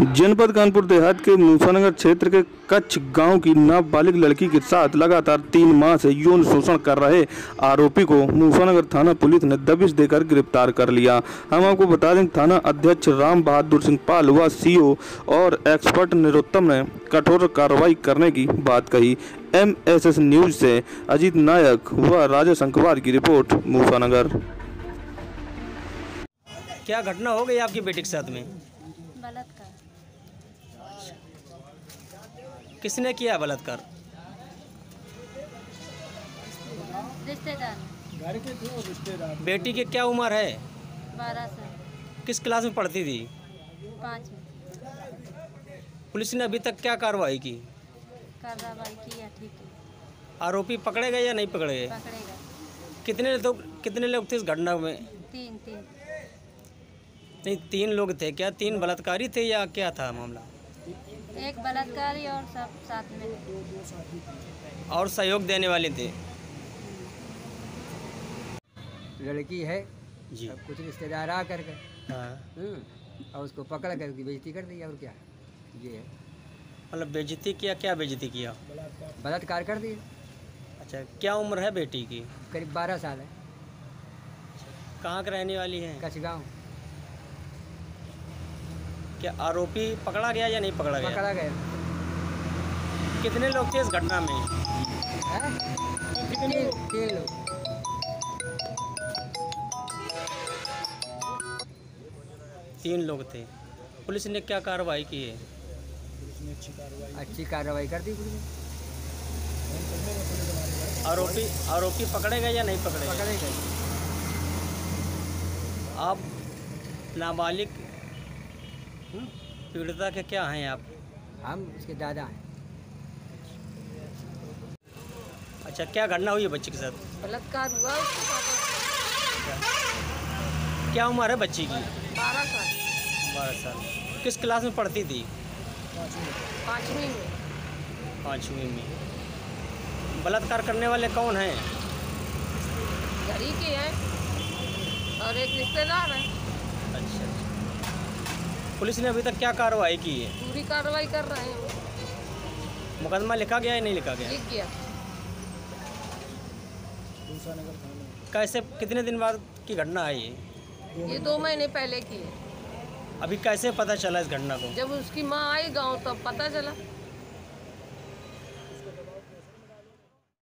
जनपद कानपुर देहात के मूसानगर क्षेत्र के कच्छ गाँव की नाबालिग लड़की के साथ लगातार तीन माह से यौन शोषण कर रहे आरोपी को मूसानगर थाना पुलिस ने दबिश देकर गिरफ़्तार कर लिया। हम आपको बता दें थाना अध्यक्ष राम बहादुर सिंह पाल व सीओ और एक्सपर्ट निरुत्तम ने कठोर कार्रवाई करने की बात कही। एम एस एस न्यूज़ से अजीत नायक व राजेश अंकवार की रिपोर्ट मूसानगर। क्या घटना हो गई आपकी बेटी के साथ में? बलात्कार किसने किया बलात्कार? रिश्तेदार। बेटी की क्या उम्र है? बारह साल। किस क्लास में पढ़ती थी? पाँच पुलिस ने अभी तक क्या कार्रवाई की? कार्रवाई किया ठीक है आरोपी पकड़े गए या नहीं पकड़े गए। कितने लोग कितने लोग थे इस घटना में? तीन तीन। नहीं तीन लोग थे क्या? तीन बलात्कारी थे या क्या था मामला? एक बलात्कारी और सब साथ में। और सहयोग देने वाले थे। लड़की है। जी। अब कुछ रिश्तेदार आ कर कर हाँ। हम्म, और उसको पकड़ कर उसकी बेइज्जती कर दी और क्या? ये है। मतलब बेजती किया क्या बेजती किया? बलात्कार कर दिए अच्छा क्या उम्र है बेटी की? करीब बारह साल है। कहाँ के रहने वाली है? कच्छ गाँव क्या आरोपी पकड़ा गया या नहीं पकड़ा गया? पकड़ा गया। कितने लोग थे इस घटना में? हैं? तीन लोग? तीन लोग थे। पुलिस ने क्या कार्रवाई की है? अच्छी कार्रवाई कर दी पुलिस ने। आरोपी आरोपी पकड़े गए या नहीं पकड़े गए? पकड़े गए। आप नाबालिग पीड़िता के क्या हैं आप? हम उसके दादा हैं। अच्छा क्या घटना हुई है बच्ची के साथ? बलात्कार हुआ उसके साथ। क्या उम्र है बच्ची की? बारह साल। बारह साल। किस क्लास में पढ़ती थी? पाँचवीं। में। पाँचवीं में। बलात्कार करने वाले कौन हैं? घर ही के हैं और एक रिश्तेदार है। पुलिस ने अभी तक क्या कार्रवाई की है? पूरी कार्रवाई कर रहे हैं। मुकदमा लिखा गया या नहीं लिखा गया? लिख गया। कैसे कितने दिन बाद की घटना है ये? ये दो महीने पहले की है। अभी कैसे पता चला इस घटना को? जब उसकी माँ आई गाँव तब पता चला।